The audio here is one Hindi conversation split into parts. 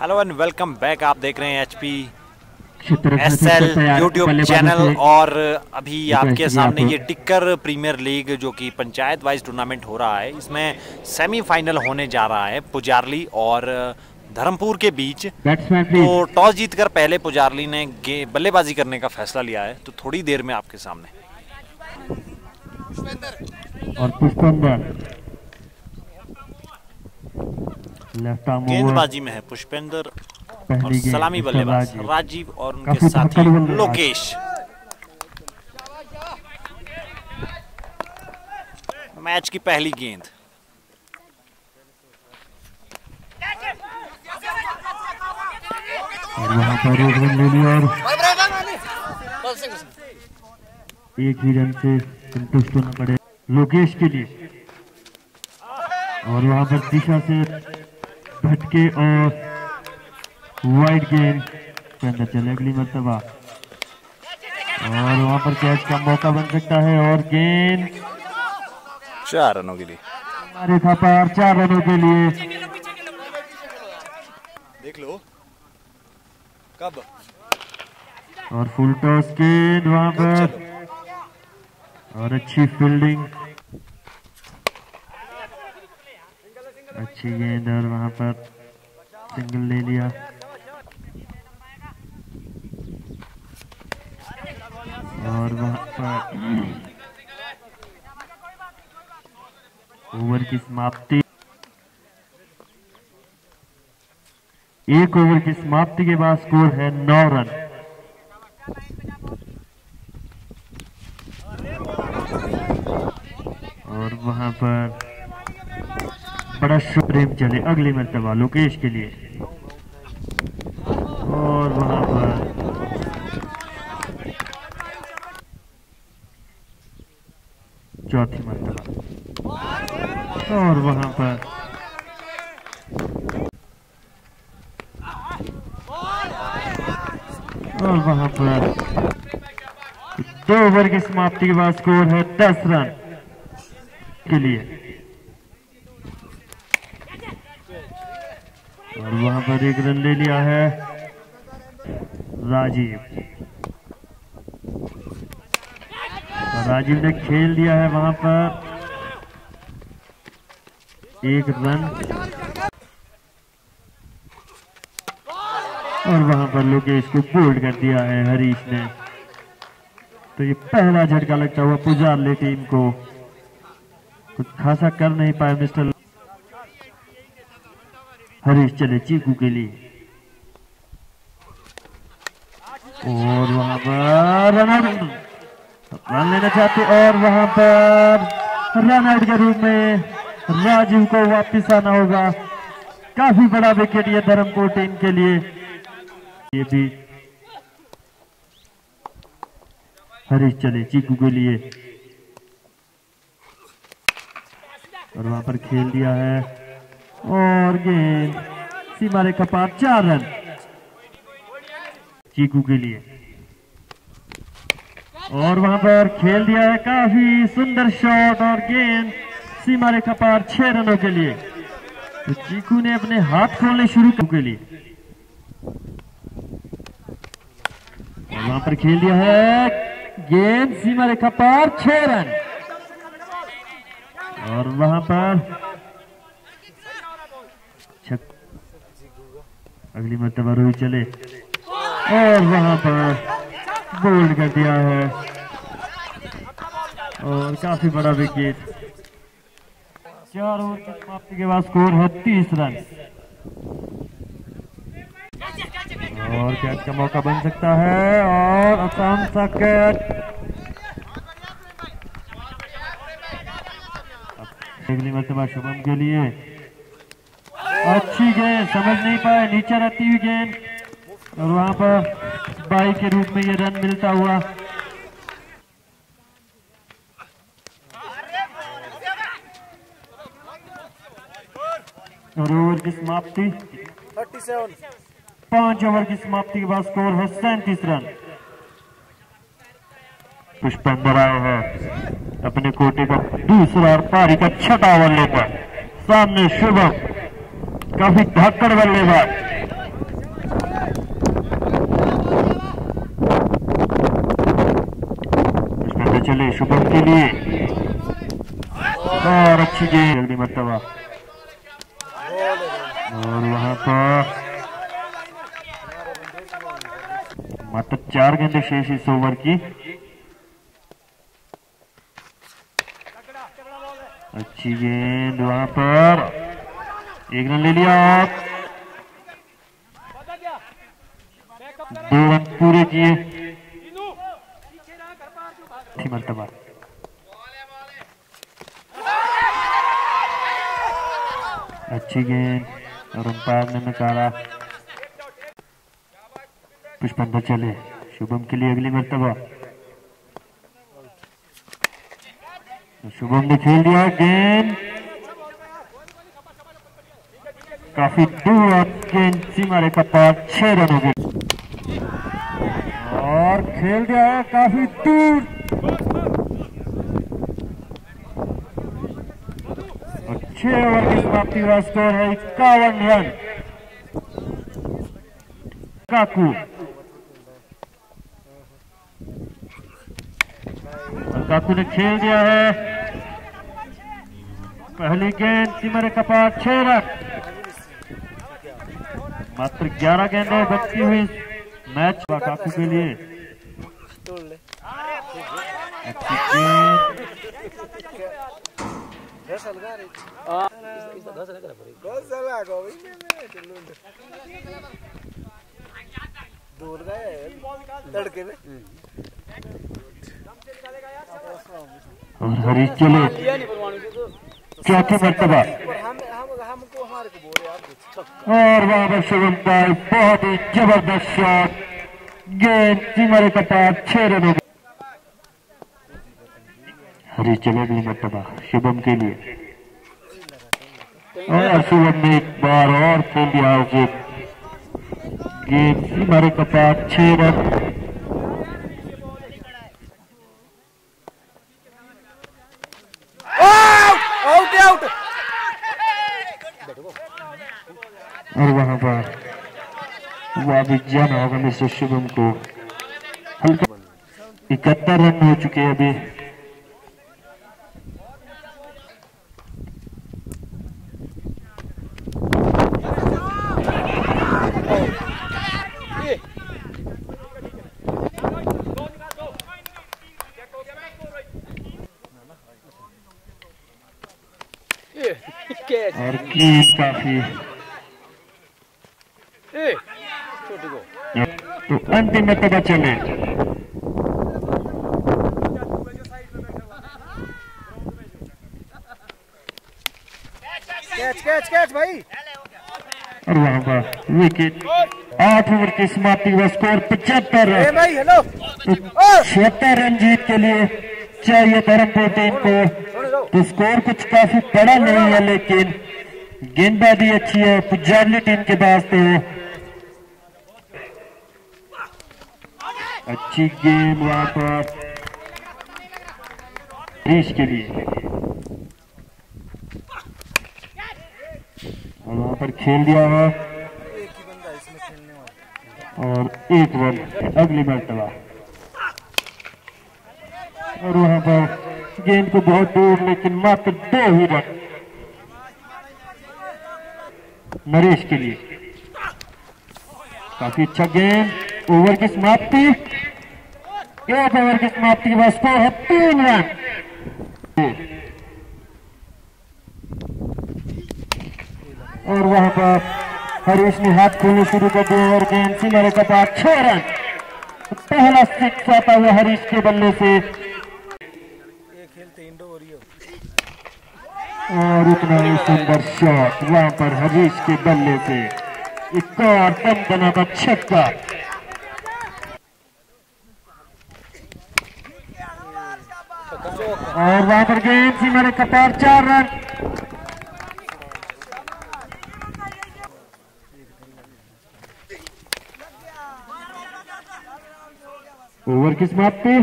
हेलो एंड वेलकम बैक आप देख रहे हैं एच पी क्षेत्र एस एल यूट्यूब चैनल और अभी आपके सामने ये टिक्कर प्रीमियर लीग जो कि पंचायत वाइज टूर्नामेंट हो रहा है इसमें सेमीफाइनल होने जा रहा है पुजारली और धर्मपुर के बीच। तो टॉस जीतकर पहले पुजारली ने बल्लेबाजी करने का फैसला लिया है तो थोड़ी देर में आपके सामने। और गेंदबाजी में है पुष्पेंद्र और सलामी बल्लेबाज राजीव। और उनके साथी लोकेश। मैच की पहली गेंद। और वहाँ पर एक रन ले लिया और एक ही रन से संतुष्ट होना पड़े लोकेश के लिए। और वहाँ पर दिशा से भटके और वाइड गेंद के अंदर चले अगली मरतबा। और वहाँ पर कैच का मौका बन सकता है और गेंद चार रनों के लिए। हमारे था पार चार रनों के लिए। देख लो। कब? और फुल टॉस गेंद वहाँ पर। और अच्छी फील्डिंग अच्छी गेंद और वहाँ पर सिंगल ले लिया। और वहाँ पर ओवर की समाप्ति। एक ओवर की समाप्ति के बाद स्कोर है नौ रन और वहाँ पर बड़ा प्रेम चले अगली मरतबा लोकेश के लिए। और वहाँ पर चौथी मरतबा। और वहाँ पर और वहाँ पर दो ओवर की समाप्ति के बाद स्कोर है दस रन के लिए और वहाँ पर एक रन ले लिया है राजीव। राजीव ने खेल दिया है वहाँ पर। एक रन। और वहाँ पर लोकेश को बोल्ड कर दिया है हरीश ने। तो ये पहला झटका लगता हुआ पुजारले टीम को। कुछ खासा कर नहीं पाए मिस्टर हरीश चले चीकू के लिए। और वहाँ पर रन रन लेना चाहते और वहाँ पर रन आउट के रूप में राजीव को वापिस आना होगा। काफ़ी बड़ा विकेट ये धर्मपुर टीम के लिए। ये भी हरीश चले चीकू के लिए। और वहाँ पर खेल दिया है। और गेंद सीमा रेखा पार चार रन। चीकू के लिए। और वहाँ पर खेल दिया है काफ़ी सुंदर शॉट और गेंद सीमा रेखा पार छह रनों के लिए। तो चीकू ने अपने हाथ खोलने शुरू के लिए। और वहाँ पर खेल दिया है गेंद सीमा रेखा पार छह रन। और वहाँ पर अगली मरतबा रोहित चले। और वहाँ पर बोल्ड कर दिया है। और काफ़ी बड़ा विकेट। चार ओवर की समाप्ति के बाद स्कोर है तीस रन। और कैच का मौका बन सकता है, और आसान सा कैच। अगली मरतबा शुभम के लिए। अच्छी गेंद, समझ नहीं पाए, नीचे रहती हुई गेंद। और वहाँ पर बाई के रूप में ये रन मिलता हुआ। और ओवर की समाप्ति। पाँच ओवर की समाप्ति के बाद स्कोर है सैंतीस रन। पुष्पेंद्र आए हैं। अपने कोटे का दूसरा और पारी का छठा ओवर लेकर। सामने शुभम। काफ़ी धाकड़ बल्लेबाज चले शुभम के लिए। और अच्छी गेंद अगली मरतबा और वहाँ पर मात्र चार गेंदे शेष इस ओवर की। अच्छी गेंद वहाँ पर। एक रन ले लिया दो रन पूरे किए। मरतबा अच्छी गेंद, और अंपायर ने निकाला पुष्पंदर चले। शुभम के लिए अगली मरतबा। शुभम ने खेल दिया, गेंद। काफ़ी दूर गेंद सीमा रेखा पर छह रनों के और खेल गया है काफ़ी दूर छह ओवर की समाप्ति का स्कोर है इक्यावन रन काकू काकू ने खेल दिया है पहली गेंद सीमा रेखा पर छह रन मात्र 11 गेंदें बचती हुई मैच काकू के लिए। दूर गए तड़के में और हरीश चले। चौथी मरतबा। हम हम हमको हमारे को और वहाँ शुभम भाई बहुत ही ज़बरदस्त शॉट गेंद सीमा रेखा पर छह रनों के हरीश चले अगली मरतबा शुभम के लिए और शुभम ने एक बार और खेल दिया गेंद सीमा रेखा पर छह रन आउट आउट और वहाँ पर वह भी जाना होगा मिस्टर शुभम को हल्का इकहत्तर रन हो चुके हैं अभी कैच और गेंद काफ़ी ए छोटे को तो अंतिम में पता चले कैच कैच कैच भाई। वहाँ पर विकेट आठ ओवर की समाप्ति का स्कोर पचहत्तर। छिहत्तर रन जीत के लिए चाहिए धर्मपुर टीम को। तो स्कोर कुछ काफ़ी बड़ा नहीं है लेकिन गेंदबाजी अच्छी है पुजारली टीम के पास तो। अच्छी गेम वहाँ पर हरीश के लिए और वहाँ पर खेल दिया है। और एक रन। अगली मरतबा और वहाँ पर गेंद को बहुत दूर, लेकिन मात्र दो ही रन। नरेश के लिए। काफ़ी अच्छा गेंद। ओवर की समाप्ति। एक ओवर की समाप्ति के बाद स्कोर है तीन रन और वहाँ पर हरीश ने हाथ खोलने शुरू कर दिए और गेंद सीमारे का पास छह रन। पहला सिक्स आता हुआ हरीश के बल्ले से। और इतना ही सुंदर शॉट वहाँ पर हरीश के बल्ले से। एक और बना का छक्का। और वहाँ पर गेंद सीमा रेखा पार चार रन। ओवर की समाप्ति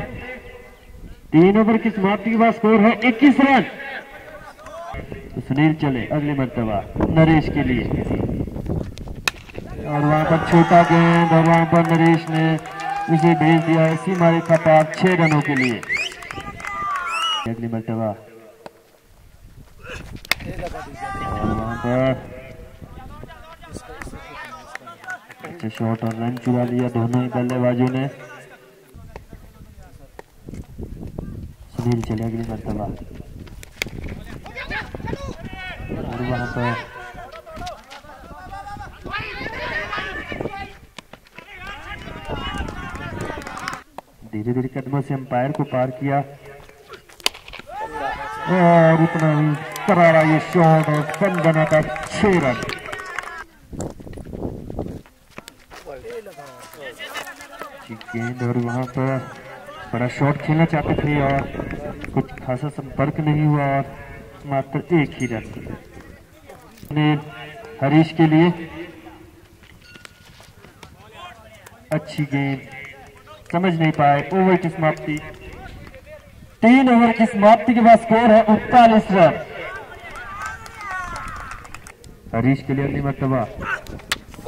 तीन ओवर की समाप्ति के बाद स्कोर है? 21 रन। तो सुनील चले अगली मरतबा, नरेश के लिए। और वहाँ पर छोटा गेंद और वहाँ पर नरेश ने उसे भेज दिया। है सीमा रेखा पार छह रनों के लिए। अगली मरतबा अच्छा शॉट और रन चुरा लिया दोनों ही बल्लेबाजों ने। सुनील चले अगली मरतबा और वहाँ पर धीरे धीरे कदमों से अंपायर को पार किया। और इतना ही करारा ये शॉट और फन बना छह रन गेंद और वहाँ पर बड़ा शॉट खेलना चाहते थे और कुछ खासा संपर्क नहीं हुआ और मात्र एक ही रन। ने हरीश के लिए अच्छी गेंद। समझ नहीं पाए, ओवर की समाप्ति। तीन ओवर की समाप्ति के बाद स्कोर है, उनतालीस रन। हरीश के लिए अगली मरतबा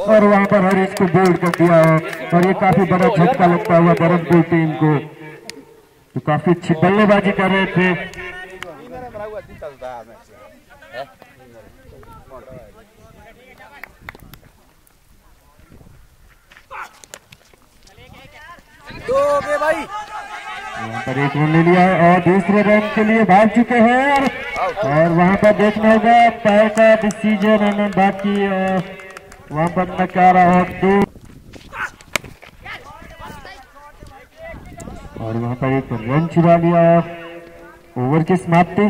और वहाँ पर हरीश को बोल्ड कर दिया है। और ये काफ़ी बड़ा झटका लगता हुआ बरमपुर टीम को। तो काफ़ी अच्छी बल्लेबाजी कर रहे थे। दो भाई। वहाँ पर एक रन ले लिया है और दूसरे रन के लिए भाग चुके हैं और, और वहाँ पर देखना होगा पैर का डिसीज़न है बाकी और वहाँ पर नकारा और दो और वहाँ पर एक रन चुरा लिया ओवर की समाप्ति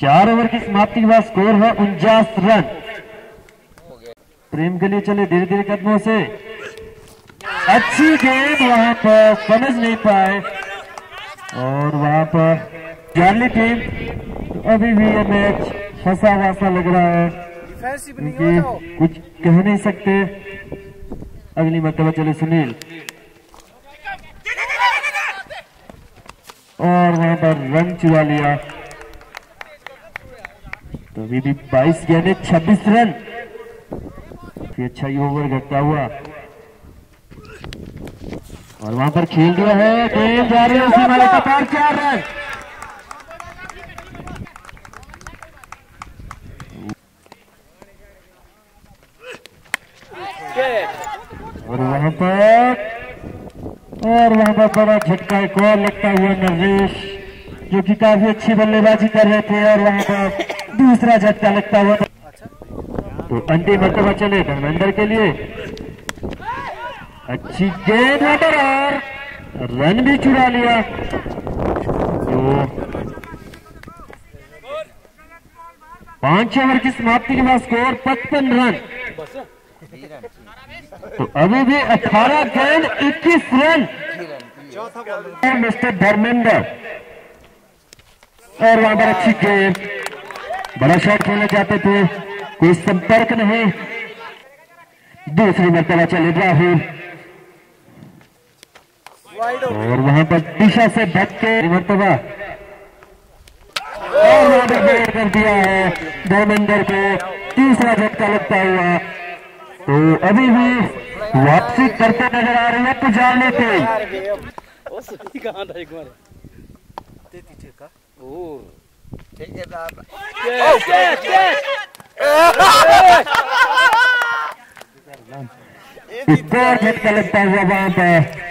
चार ओवर की समाप्ति के बाद स्कोर है उनचास रन। प्रेम के लिए चले धीरे धीरे कदमों से। अच्छी गेंद वहाँ पर समझ नहीं पाए। और वहाँ पर जाली टीम अभी भी ये मैच फंसा वसा लग रहा है। क्योंकि कुछ कह नहीं सकते। अगली मरतबा चले सुनील। और वहाँ पर रन चुरा लिया। तो अभी भी 22 गेंदे 26 रन। अच्छा ये ओवर घटता हुआ। और वहाँ पर खेल दिया है गेंद जा रही है, उसी चार रन और वहाँ पर, और वहाँ पर बड़ा झटका एक और लगता हुआ नरेश जो कि काफ़ी अच्छी बल्लेबाजी कर रहे थे, और वहाँ पर दूसरा झटका लगता हुआ तो अंतिम मरतबा चले धर्मेंद्र के लिए। अच्छी गेंद पर और रन भी चुरा लिया। तो पाँच ओवर की समाप्ति के बाद स्कोर, पचपन रन। तो अभी भी 18 गेंद 21 रन। मिस्टर धर्मेंद्र। और वहाँ पर अच्छी गेंद। बड़ा शॉट खेलना चाहते थे। कोई संपर्क नहीं। दूसरी मरतबा चले राहुल और वहाँ पर दिशा से भटके के मरतबा और वहाँ पर बेर कर दिया है धर्मेंद्र को। तीसरा झटका लगता हुआ। तो अभी भी वापसी करते नज़र आ रहे हैं पुजारने ओ एक और झटका लगता हुआ वहाँ पर।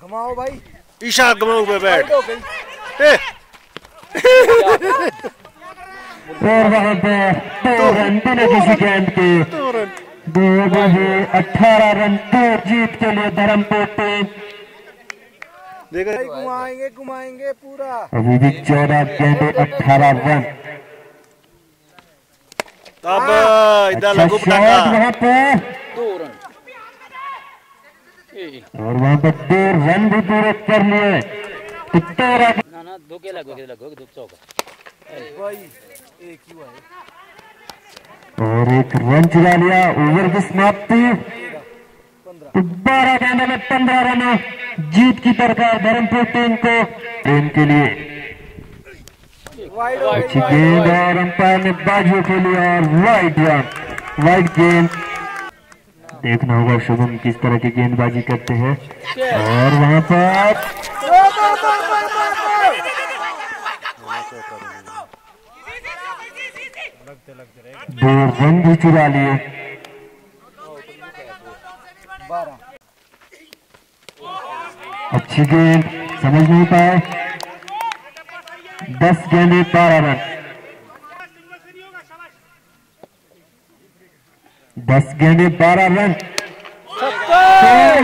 घुमाओ भाई। ईशा गमाऊ पे बैठ। वहाँ दो रन बिना के दो बजे अठारह रन दो जीत के लिए धर्मपुर टीम देखा घुमाएँगे घुमाएँगे पूरा। अभी भी चौदह गेंदे अठारह रन तब इधर लगू शॉट पटाखा। दो रन और वहाँ पर दो रन भी पूरे कर लिए। तो तेरह ना ना दो के लगो के लगो दो चौका भाई एक ही हुआ है और एक रन चुरा लिया ओवर की समाप्ति। बारह गेंदों में पंद्रह रन जीत की दरकार धर्मपुर टीम को टीम के लिए। अच्छी गेंद और अंपायर ने बाजू के लिए और वाइड रन वाइड गेंद देखना होगा शुभम किस तरह की गेंदबाजी करते हैं। और वहाँ पर दो रन भी चुरा लिए। अच्छी गेंद, समझ नहीं पाए। दस गेंदे, बारह रन। दस गेंदे बारह रन।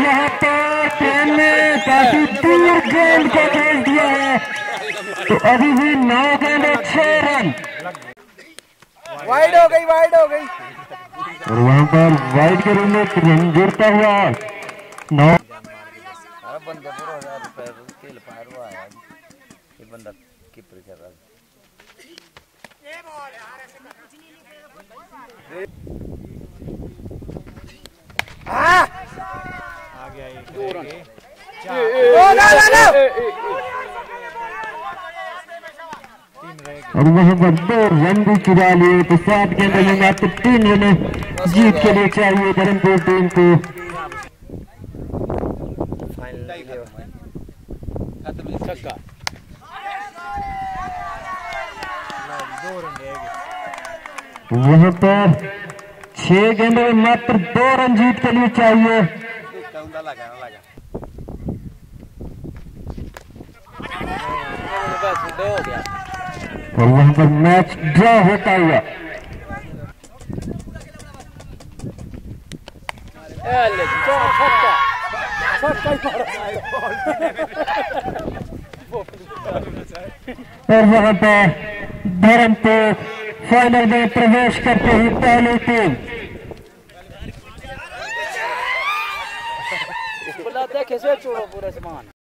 यहाँ पर टीम ने काफ़ी दूर गेंद को भेज दिया है तो अभी भी नौ गेंदे छह रन। वाइड हो गई वाइड हो गई। और वहाँ पर वाइड के रूम में रन गिरता हुआ नौ। अरे पूरा हज़ार रुपए खेल फायर हुआ है। ये बंदा कीपर कर रहा है। और वहाँ दो रन भी चुरा लिए तो सात गेंदों में मात्र तीन रन जीत के लिए चाहिए धर्मपुर टीम को वहाँ पर छह गेंदों में मात्र दो रन जीत के लिए चाहिए। और वहाँ पर मैच ड्रॉ होता हुआ। और वहाँ पर धर्मपुर फाइनल में प्रवेश करते ही पहली टीम बोला देखे से छोड़ो पूरा सामान